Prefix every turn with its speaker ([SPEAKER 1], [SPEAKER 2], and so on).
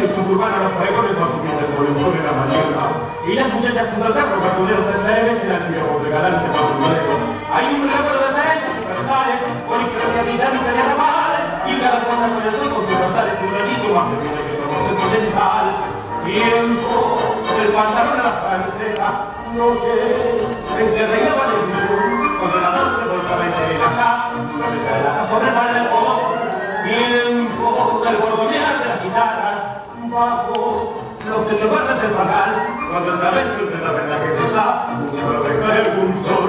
[SPEAKER 1] del suburbano los pregones porque el corazón era mayorga. Y las muchachas en la tarde, vacuneros en la EVE, eran viejos de galante vacunero. Hay un recuerdo de México, supertales, con infraviabilidante de armar, y cada cuanta con el tiempo, supertales, un ratito más que tiene que conocer mental. Tiempo del pantalón a la francesa, noche, entre reinaban el sur, cuando la noche volcaba entre la casa, una mesa de la casa, por el tiempo del bordonear de la guitarra, bajo los que te del pagal, cuando el talento entre la verdad que te está, uno lo ve el punto